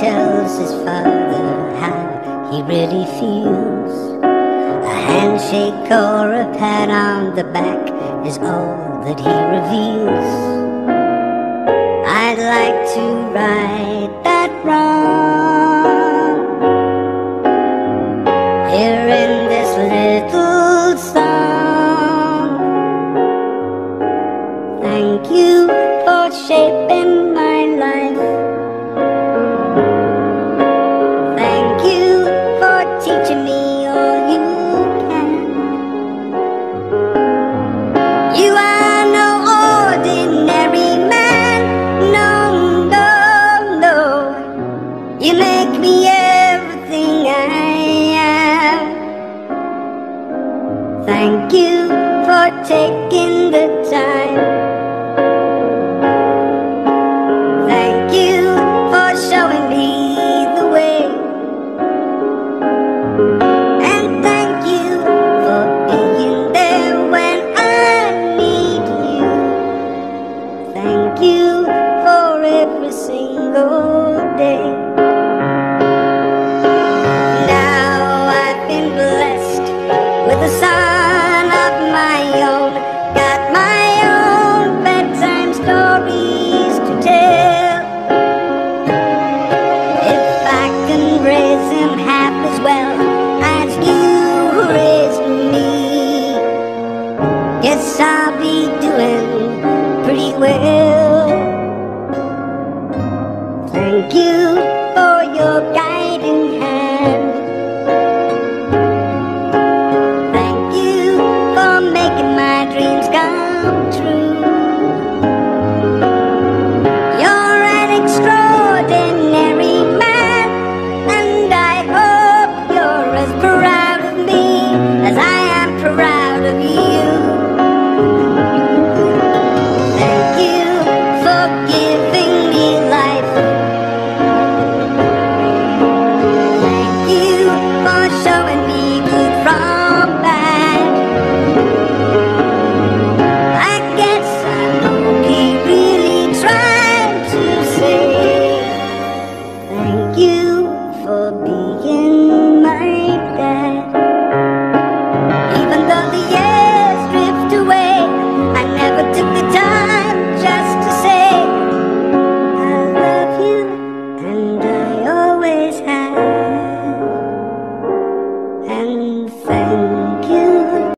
tells his father how he really feels. A handshake or a pat on the back is all that he reveals. I'd like to write that wrong. Thank you for taking Guess I'll be doing pretty well. Thank you for your guidance.